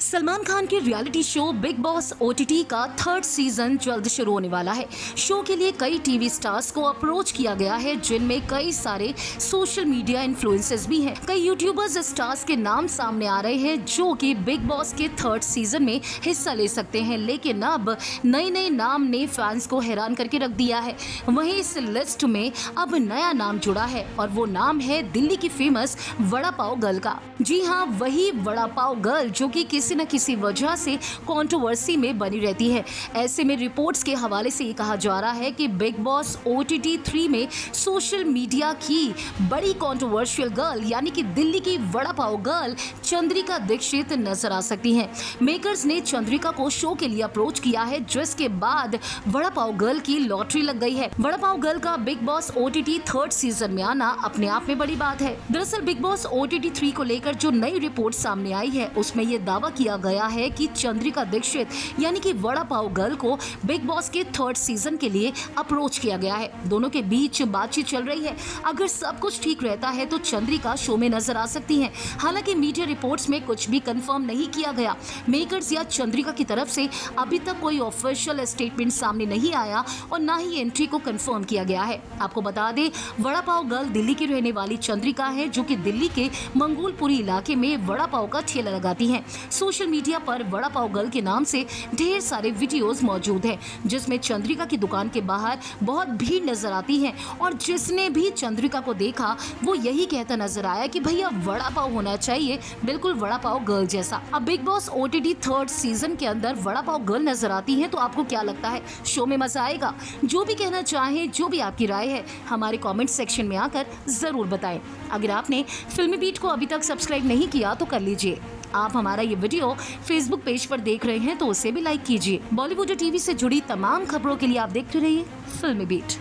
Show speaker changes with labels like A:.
A: सलमान खान के reality show Bigg Boss OTT का third season जल्द शुरू होने वाला है। शो के लिए कई टीवी स्टार्स को अप्रोच किया गया है, जिनमें कई सारे सोशल मीडिया इन्फ्लुएंसर्स भी हैं। कई यूट्यूबर्स स्टार्स के नाम सामने आ रहे हैं, जो कि बिग बॉस के थर्ड सीज़न में हिस्सा ले सकते हैं। लेकिन अब नए नए नाम ने फैंस को हैरान करके रख दिया है। वहीं इस लिस्ट में अब नया नाम जुड़ा है, और वो नाम है दिल्ली की फ़ेमस वड़ा पाव गर्ल का। जी हाँ वही वड़ा पाव गर्ल, जो कि किसी न किसी वजह से कंट्रोवर्सी में बनी रहती है। ऐसे में रिपोर्ट्स के हवाले से ये कहा जा रहा है कि Bigg Boss O T T three में सोशल मीडिया की बड़ी कॉन्ट्रोवर्शियल गर्ल यानी कि दिल्ली की वड़ा पाव गर्ल चंद्रिका दीक्षित नज़र आ सकती हैं। मेकर्स ने चंद्रिका को शो के लिए अप्रोच किया है, जिसके बाद वड़ा पाव गर्ल की लॉटरी लग गई है। वड़ा पाव गर्ल का Bigg Boss O T T third season में आना अपने आप में बड़ी बात है। दरअसल बिग बॉस ओ टी को लेकर जो नई रिपोर्ट सामने आई है, उसमें ये दावा किया गया है कि चंद्रिका दीक्षित, यानी कि वड़ा पाव गर्ल को बिग बॉस के थर्ड सीज़न के लिए अप्रोच किया गया है। दोनों के बीच बातचीत चल रही है। अगर सब कुछ ठीक रहता है तो चंद्रिका शो में नज़र आ सकती हैं। हालाँकि मीडिया रिपोर्ट्स में कुछ भी कंफर्म नहीं किया गया। मेकर्स या चंद्रिका की तरफ़ से अभी तक कोई ऑफिशियल स्टेटमेंट सामने नहीं आया और ना ही एंट्री को कंफर्म किया गया है। आपको बता दें, वड़ा पाव गर्ल दिल्ली की रहने वाली चंद्रिका है, जो कि दिल्ली के मंगोलपुरी इलाके में वड़ा पाव का ठेला लगाती हैं। सोशल मीडिया पर वड़ा पाव गर्ल के नाम से ढेर सारे वीडियोस मौजूद हैं, जिसमें चंद्रिका की दुकान के बाहर बहुत भीड़ नज़र आती है और जिसने भी चंद्रिका को देखा, वो यही कहता नज़र आया कि भैया वड़ा पाव होना चाहिए, बिल्कुल वड़ा पाव गर्ल जैसा। अब Bigg Boss OTT third season के अंदर वड़ा पाव गर्ल नज़र आती है तो आपको क्या लगता है? शो में मज़ा आएगा? जो भी कहना चाहें, जो भी आपकी राय है, हमारे कमेंट सेक्शन में आकर ज़रूर बताएँ। अगर आपने फिल्मी बीट को अभी तक सब्सक्राइब नहीं किया तो कर लीजिए। आप हमारा ये वीडियो फेसबुक पेज पर देख रहे हैं तो उसे भी लाइक कीजिए। बॉलीवुड टीवी से जुड़ी तमाम खबरों के लिए आप देखते रहिए फिल्मी बीट